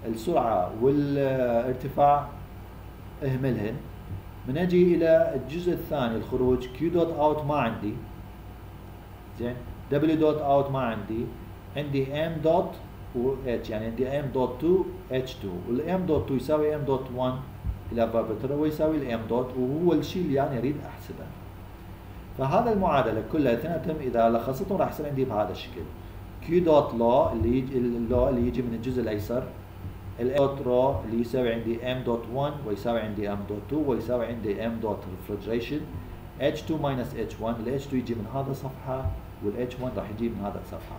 السرعة والارتفاع اهملهن. من أجي إلى الجزء الثاني الخروج Q dot out ما عندي. زين. دبليو دوت اوت ما عندي. عندي ام دوت و اتش يعني عندي ام دوت 2 اتش 2 والام دوت 2 يساوي ام دوت 1 إلى فابتر ويساوي الام دوت وهو الشيء اللي أنا اريد أحسبه. فهذا المعادلة كلها اثنيناتهم إذا لخصتهم راح يصير عندي بهذا الشكل. كيو دوت لو اللي يجي اللو اللي يجي من الجزء الأيسر. ال دوت رو اللي يساوي عندي ام دوت 1 ويساوي عندي ام دوت 2 ويساوي عندي ام دوت ريفرجريشن H2 minus H1 ال H2 يجي من هذا الصفحة وال H1 راح يجي من هذا الصفحة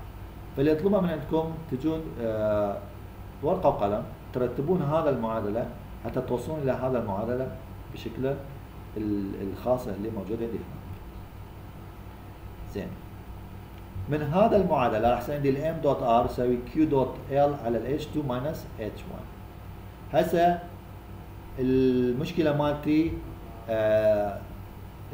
فاللي يطلبها من عندكم تجون آه ورقة وقلم ترتبون هذا المعادلة حتى توصلون إلى هذا المعادلة بشكله الخاصة اللي موجودة عندي هنا. زين. من هذا المعادلة راح يصير عندي ال m dot R يساوي Q dot L على ال H 2 minus H 1 هسه المشكلة مالتي آه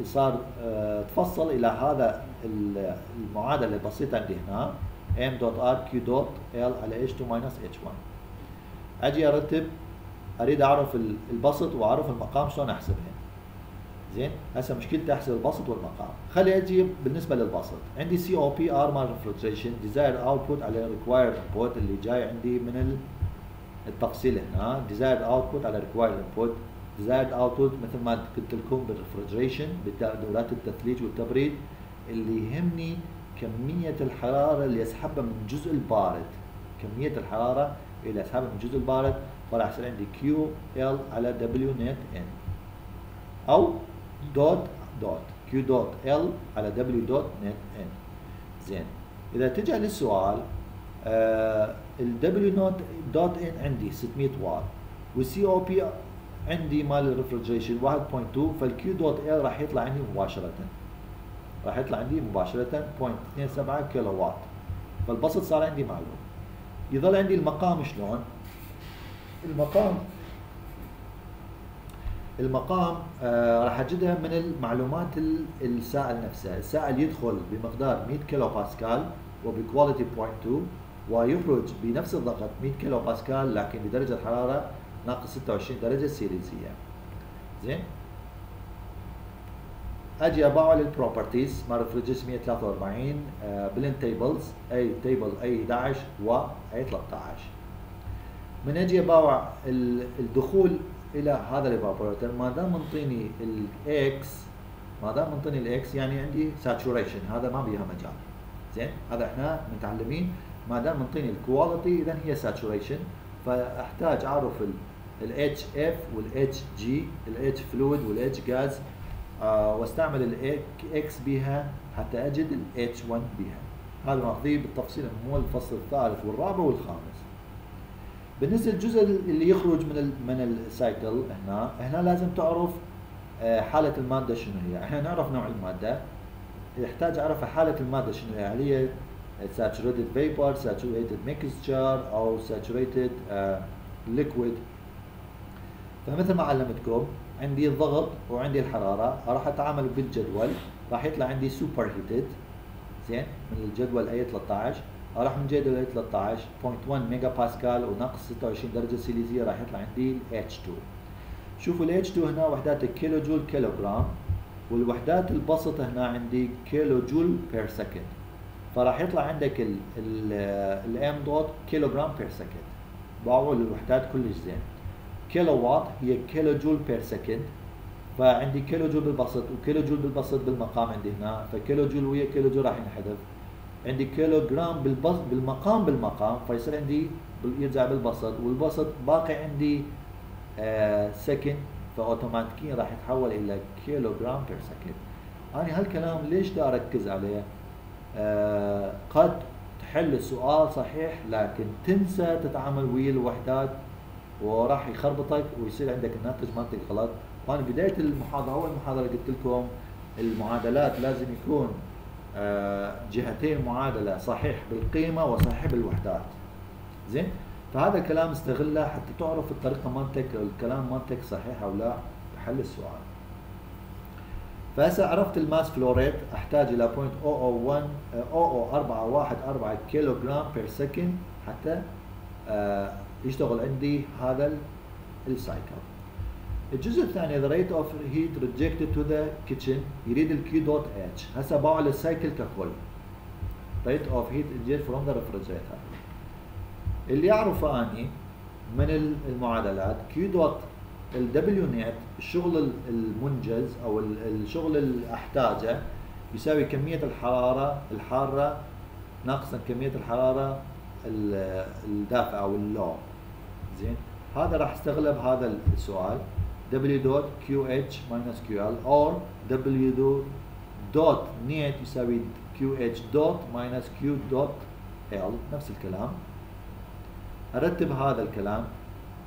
صار آه تفصل إلى هذا المعادلة البسيطة عندي هنا. M dot r q dot l على h2 minus h1 أجي ارتب أريد أعرف البسط وأعرف المقام شلون أحسبها. زين؟ هسه مشكلتي أحسب البسط والمقام. خلي أجي بالنسبة للبسط. عندي COP R مال refrigeration desired output على required input اللي جاي عندي من التفصيل هنا. desired output على required input desired output مثل ما قلت لكم بال refrigeration بدورات التثليج والتبريد. اللي يهمني كمية الحرارة اللي يسحبها من الجزء البارد. كمية الحرارة اللي يسحبها من الجزء البارد فراح يصير عندي Q L على W net in أو dot dot Q dot L على W dot net in زين. إذا تجي للسؤال آه ال W net dot in عندي 600 واط وال COP عندي مال ال refrigeration 1.2 فال Q dot L راح يطلع عندي مباشرة. راح يطلع عندي مباشرة 0.27 كيلو وات فالبسط صار عندي معلوم. يظل عندي المقام شلون؟ المقام المقام آه راح أجدها من المعلومات السائل نفسها السائل يدخل بمقدار 100 كيلو باسكال وب quality 0.2 ويخرج بنفس الضغط 100 كيلو باسكال لكن بدرجة حرارة ناقص 26 درجة سيليزية زين؟ أجي اباوع لل properties مال refrigeration 143 بلين tables A table A 11 و A 13 من أجي اباوع الدخول إلى هذا ال evaporator ما دام منطيني ال X ما دام منطيني ال X يعني عندي saturation هذا ما بيها مجال. زين؟ هذا إحنا متعلمين. ما دام منطيني ال quality اذا هي saturation فأحتاج أعرف الاتش اف والاتش جي الاتش فلويد والاتش آه واستعمل ال X بها حتى أجد ال H 1 بها. هذا ماخذيه بالتفصيل هو الفصل الثالث والرابع والخامس. بالنسبة للجزء اللي يخرج من ال من ال cycle هنا هنا لازم تعرف آه حالة المادة شنو هي. إحنا نعرف نوع المادة. يحتاج أعرف حالة المادة شنو هي هل هي saturated vapor saturated mixture أو saturated uh, liquid. فمثل ما علمتكم عندي الضغط وعندي الحرارة راح أتعامل بالجدول. راح يطلع عندي superheated زين من الجدول A 13 راح من جدول A 13 0.1 ميجا باسكال وناقص 26 درجة سيليزية راح يطلع عندي H2 شوفوا ال H2 هنا وحدات كيلو جول كيلو جرام والوحدات البسط هنا عندي كيلو جول per second فراح يطلع عندك ال M dot كيلو جرام per second باوعوا الوحدات كلش زين. كيلو وات هي كيلو جول per second فعندي كيلو جول بالبسط وكيلو جول بالبسط بالمقام عندي هنا. فكيلو جول ويا كيلو جول راح ينحذف. عندي كيلو جرام بالبسط بالمقام بالمقام. فيصير عندي يرجع بالبسط والبسط باقي عندي آه second فاوتوماتيكيا راح يتحول إلى كيلو جرام per second أنا هالكلام ليش دا أركز عليه؟ آه قد تحل السؤال صحيح لكن تنسى تتعامل ويا الوحدات. وراح يخربطك ويصير عندك الناتج مالتك غلط. وأنا بداية المحاضرة أول محاضرة قلت لكم المعادلات لازم يكون آه، جهتين معادلة صحيح بالقيمة وصحيح بالوحدات. زين؟ فهذا الكلام استغله حتى تعرف الطريقة مالتك الكلام مالتك صحيح أو لا بحل السؤال. فهسه عرفت ال mass flow rate أحتاج إلى 0.001 0.041 كيلو جرام per second حتى آه، يشتغل عندي هذا ال cycle الجزء الثاني the rate of heat rejected to the kitchen. يريد ال Q dot H هسه باوعوا لل cycle ككل. rate of heat rejected from the refrigerator. اللي اعرفه أني من المعادلات Q dot ال W net الشغل المنجز أو الشغل اللي أحتاجه يساوي كمية الحراره الحارة ناقصا كمية الحرارة الدافئة أو ال low زين. هذا راح استغل بهذا السؤال. W dot QH minus QL or W dot net يساوي QH dot minus Q dot L. نفس الكلام. أرتب هذا الكلام.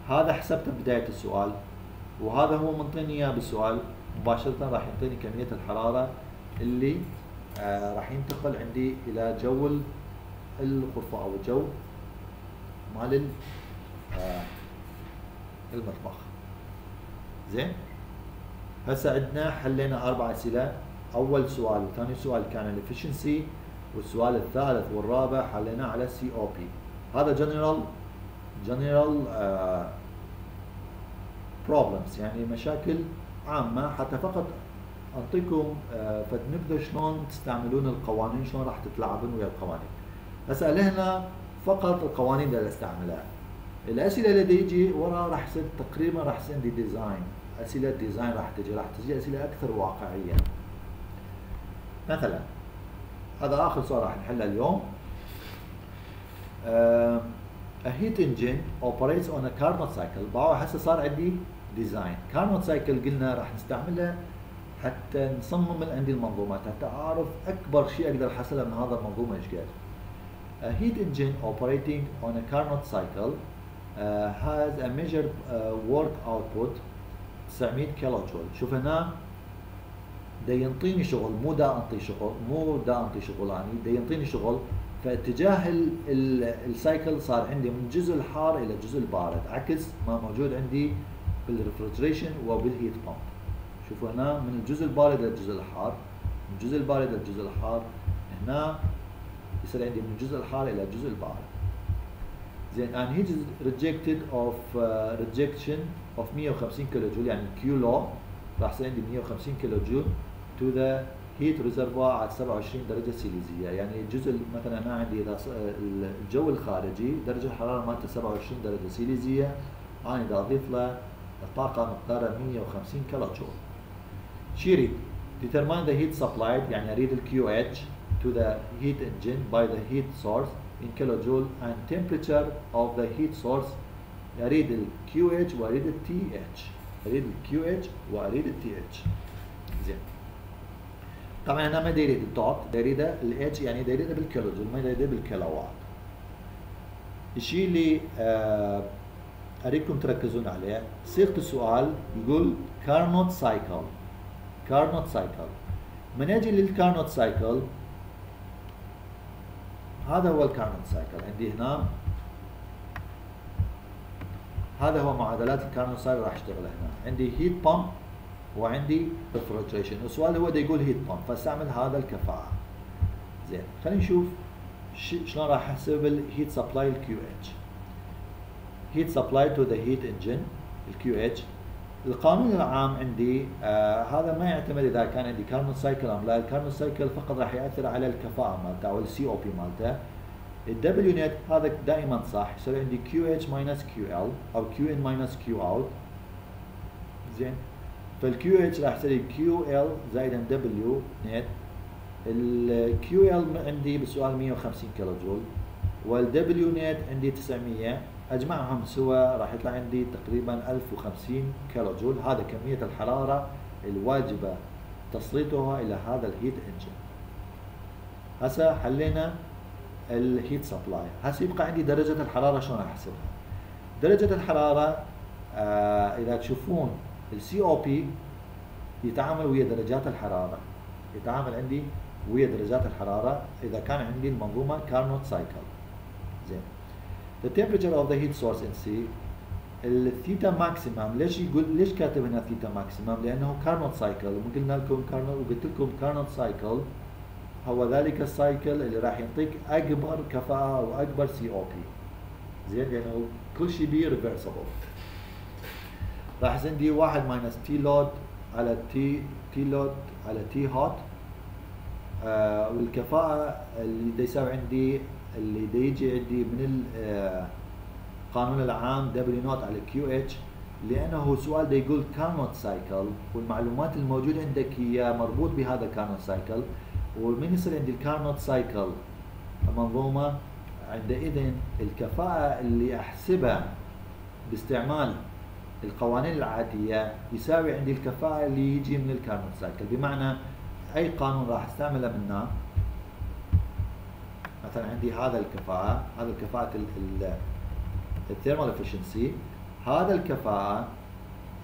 هذا حسبته بداية السؤال. وهذا هو منطيني إياه بالسؤال مباشرة راح يعطيني كمية الحرارة اللي آه راح ينتقل عندي إلى جو الغرفة أو الجو مال المطبخ. زين؟ هسه عندنا حلينا أربع أسئلة. أول سؤال وثاني سؤال كان ال efficiency والسؤال الثالث والرابع حليناه على ال COP هذا general general problems يعني مشاكل عامة. حتى فقط أعطيكم آه فنبدأ شلون تستعملون القوانين شلون راح تتلاعبون ويا القوانين. هسه لهنا فقط القوانين اللي أستعملها. الأسئلة اللي تيجي ورا راح يصير تقريبا راح يصير عندي design أسئلة design راح تجي راح تجي أسئلة أكثر واقعية. مثلا هذا آخر سؤال راح نحله اليوم. a heat engine operates on a Carnot cycle. باوعوا هسه صار عندي design Carnot cycle قلنا راح نستعملها حتى نصمم عندي المنظومات حتى أعرف أكبر شيء أقدر أحصله من هذا المنظومة إيش قد. A heat engine operating on a Carnot cycle uh, has a measured uh, work output 900 كيلو جول شوف هنا دا ينطيني شغل مو دا أنطي شغل مو دا أنطي شغل يعني دا ينطيني شغل. فاتجاه ال cycle صار عندي من الجزء الحار إلى الجزء البارد عكس ما موجود عندي بال refrigeration وبال heat pump شوفوا هنا من الجزء البارد للجزء الحار من الجزء البارد للجزء الحار. هنا يصير عندي من الجزء الحار إلى الجزء البارد. زين. And heat is rejected of uh, rejection of 150 كيلو جول يعني Q low راح يصير عندي 150 كيلو جول to the heat reservoir على 27 درجة سيليزية. يعني الجزء مثلا أنا عندي إذا الجو الخارجي درجة الحرارة مالته 27 درجة سيليزية. أنا إذا أضيف له الطاقة مقدارها 150 كيلو جول. شو يريد؟ determine the heat supplied يعني أريد ال QH to the heat engine by the heat source. In kilojoule and temperature of the heat source أريد ال QH وأريد ال TH أريد ال QH وأريد ال TH زين طبعا أنا ما دا يريد ال dot دا يريد ال H يعني دا يريد بالكيلو جول ما دا يريد بالكيلو وات الشيء اللي آه أريدكم تركزون عليه صيغه السؤال يقول Carnot cycle Carnot cycle من أجي لل Carnot cycle هذا هو ال Carnot cycle. عندي هنا. هذا هو معادلات ال Carnot cycle راح أشتغل هنا. عندي heat pump وعندي refrigeration السؤال هو دا يقول heat pump فأستعمل هذا الكفاءة. زين خلينا نشوف شلون راح أحسب ال heat supply ال QH heat supply to the heat engine ال QH القانون العام عندي آه هذا ما يعتمد إذا كان عندي Carnot cycle أم لا. ال Carnot cycle فقط راح يأثر على الكفاءة مالته أو ال COP مالته. ال W net هذا دائما صح. يصير عندي QH minus QL أو Q in minus Q out زين فال QH راح يصير QL زائدا W net ال QL عندي بالسؤال 150 كيلو جول وال W net عندي 900 أجمعهم سوا راح يطلع عندي تقريبا 1050 كيلو جول هذا كمية الحرارة الواجبة تسليطها إلى هذا ال heat engine هسه حلينا ال heat supply هسه يبقى عندي درجة الحرارة شلون أحسبها؟ درجة الحرارة آه إذا تشوفون ال COP يتعامل ويا درجات الحرارة. يتعامل عندي ويا درجات الحرارة. إذا كان عندي المنظومة Carnot cycle. The temperature of the heat source in C ال theta maximum ليش يقول ليش كاتب هنا theta maximum لأنه Carnot cycle وقلنا لكم كارنوت وقلت لكم Carnot cycle هو ذلك ال cycle اللي راح يعطيك أكبر كفاءة وأكبر COP زين لأنه كل شيء بيه reversible راح يصير عندي واحد minus T low على T T low على T hot آه والكفاءة اللي دا يساوي عندي اللي دا يجي عندي من القانون العام W net على QH لأنه سؤال دا يقول Carnot cycle والمعلومات الموجودة عندك هي مربوط بهذا ال Carnot cycle ومن يصير عندي ال Carnot cycle منظومة عندئذ الكفاءة اللي أحسبها باستعمال القوانين العادية يساوي عندي الكفاءة اللي يجي من ال Carnot cycle بمعنى أي قانون راح أستعمله منه مثلا عندي هذا الكفاءة هذا الكفاءة ال thermal efficiency هذا الكفاءة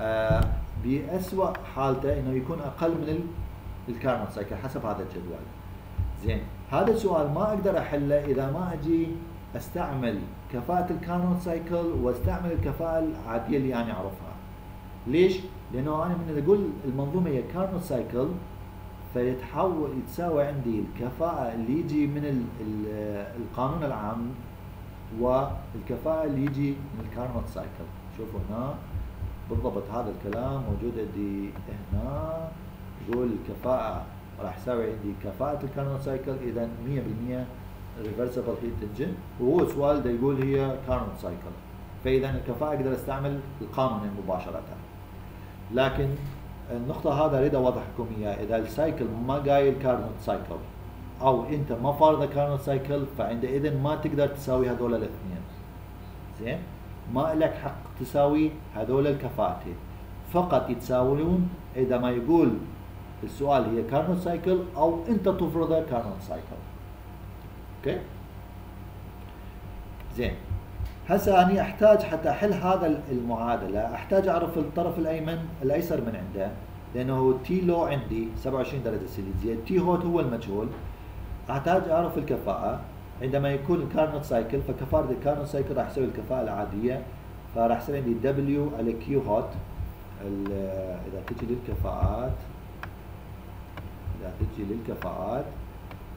آه بأسوأ حالته إنه يكون أقل من ال Carnot cycle حسب هذا الجدول. زين هذا السؤال ما أقدر أحله إذا ما أجي أستعمل كفاءة ال Carnot cycle وأستعمل الكفاءة العادية اللي أنا أعرفها. ليش؟ لأنه أنا من أقول المنظومة هي Carnot cycle فيتحول يتساوي عندي الكفاءة اللي يجي من القانون العام والكفاءة اللي يجي من ال Carnot cycle شوفوا هنا بالضبط هذا الكلام موجود عندي هنا. يقول الكفاءة راح يساوي عندي كفاءة ال Carnot cycle اذا 100% reversible heat engine وهو السؤال ده يقول هي Carnot cycle فإذا الكفاءة أقدر أستعمل القانون مباشرة. لكن النقطة هذا أريد أوضحكم اياه إذا ال cycle ما قايل Carnot cycle أو أنت ما فارض Carnot cycle فعندئذ ما تقدر تساوي هذول الاثنين. زين؟ ما لك حق تساوي هذول الكفاءتين. فقط يتساوون إذا ما يقول السؤال هي Carnot cycle أو أنت تفرض Carnot cycle. okay؟ زين. هسه أنا أحتاج حتى أحل هذا المعادلة. أحتاج أعرف الطرف الأيمن الأيسر من عنده لأنه T low عندي 27 درجة سيليزية T hot هو المجهول. أحتاج أعرف الكفاءة. عندما يكون ال Carnot cycle فكفاءة ال Carnot cycle راح يسوي الكفاءة العادية فراح يصير عندي W على Q hot. إذا تجي للكفاءات إذا تجي للكفاءات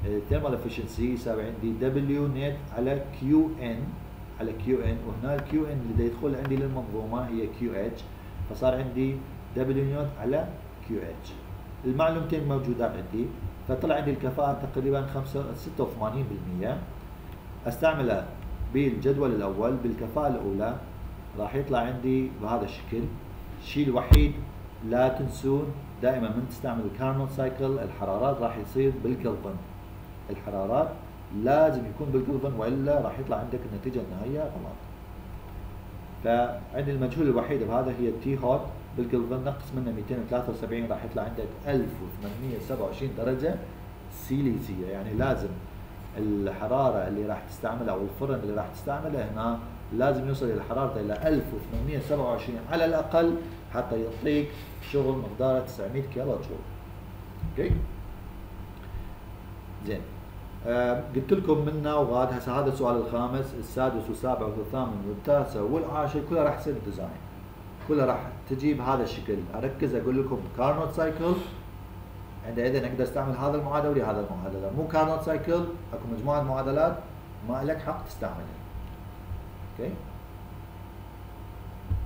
ال thermal efficiency يساوي عندي W net على Q in على Q in وهنا ال Q in اللي يدخل عندي للمنظومة هي Q H فصار عندي W net على Q H المعلومتين موجودات عندي فطلع عندي الكفاءة تقريبا 86% استعمله بالجدول الأول بالكفاءة الأولى راح يطلع عندي بهذا الشكل. الشيء الوحيد لا تنسون دائما من تستعمل ال Carnot cycle الحرارات راح يصير بالكلفن الحرارات لازم يكون بالكلفن وإلا راح يطلع عندك النتيجة النهائية غلط. فعندي المجهول الوحيد بهذا هي ال T hot بالكلفن نقص منه 273 راح يطلع عندك 1827 درجة سيليزية. يعني لازم الحرارة اللي راح تستعملها أو الفرن اللي راح تستعمله هنا لازم يوصل إلى حرارته إلى 1827 على الأقل حتى يعطيك شغل مقدارة 900 كيلو جول okay؟ زين. قلت لكم منا وغاد هسه هذا السؤال الخامس السادس والسابع والثامن والتاسع والعاشر كلها راح تصير design كلها راح تجي بهذا الشكل. أركز أقول لكم Carnot cycle عندئذ أقدر أستعمل هذا المعادلة ولهذا المعادلة. مو Carnot cycle أكو مجموعة معادلات ما لك حق تستعملها. okay؟